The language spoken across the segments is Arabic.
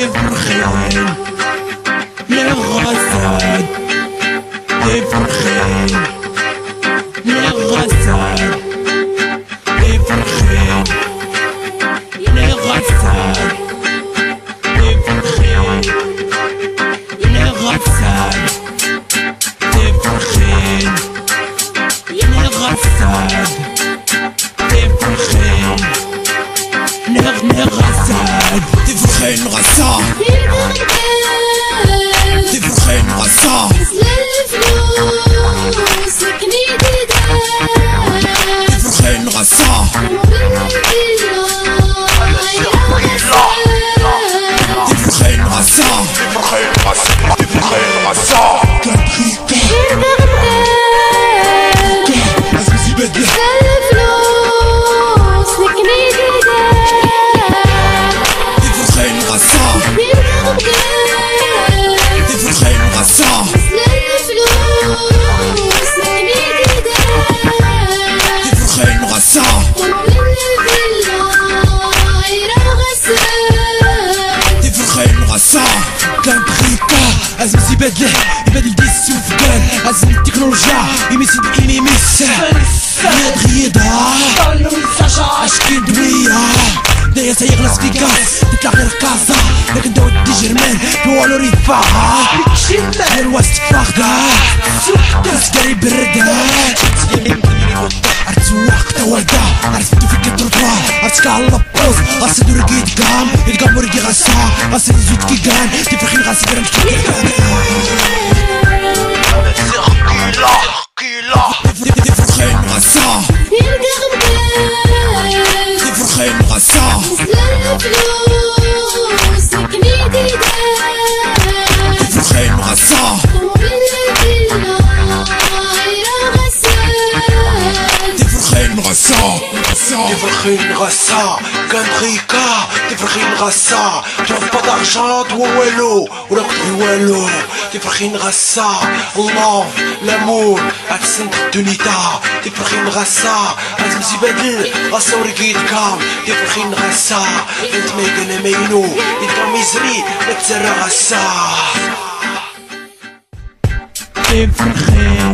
يفرخين للغساد يفرخين mènera ça. لازم يبدل يبدل دي السفكان لازم التكنولوجيا يمسي بإيمي ميسا يد غيدها اشكي دوية دايا سايق لاس فيغاس تطلع غير كازا. لكن داو دي جرمان بوالو ريفاها غير وسط فاخدة سكري بردة. عرفت سواق توالدا عرفتو فيك التروطوار عرفتك على البوز غاسدو رقيد قام. يلقى مرقي غاسا. غاسد زود كي كان تفرخين غاسد رمش كي كان تفرخين غاسا غاسا تفرخين غسا كان خيكا تفرخين غسا توف با دارجون توا والو ولا كتبي والو تفرخين غسا الله لامور اكسنت الدنيتا تفرخين غسا لازم يبدل غسا ورقيد كام تفرخين غسا انت ما يقنا مينو يلقى ميزري ما تسرى غسا تفرخين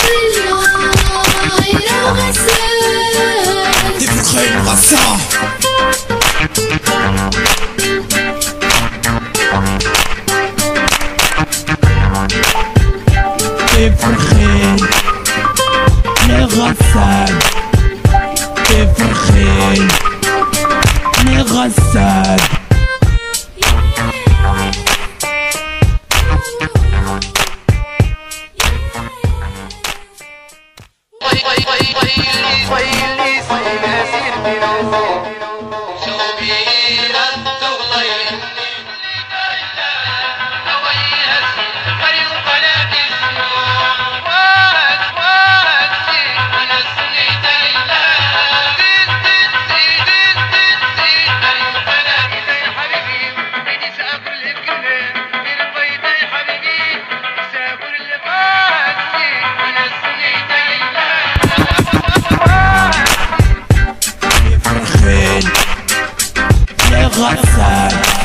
لغسان تفرخين لغسان butterfly